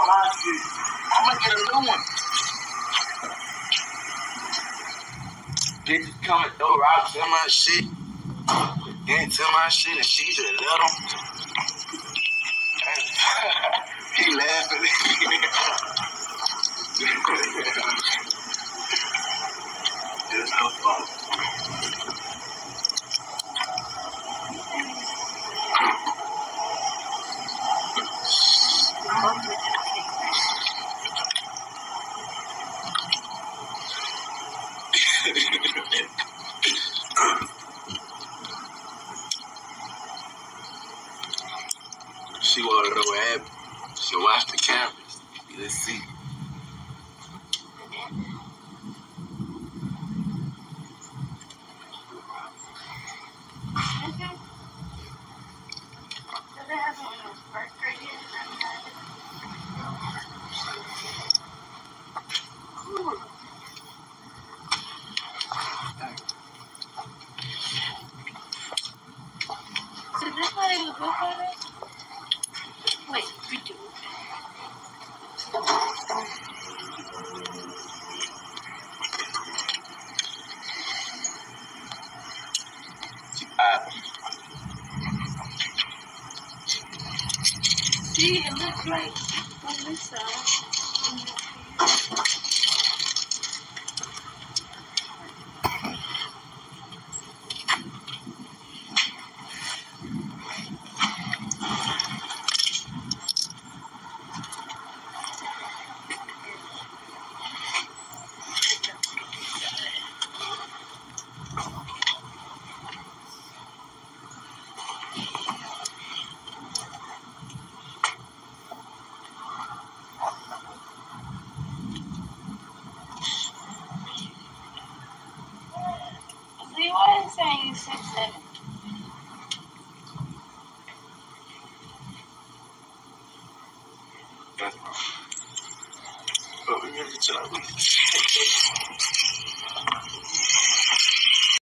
I'm gonna get a new one. Bitches come and throw rocks in my shit. Get into my shit and she's a little. he laughing. She wanna know what happened. She watched the cameras. Let's see. Wait, we do. See, it looks like on Oh, we need to tell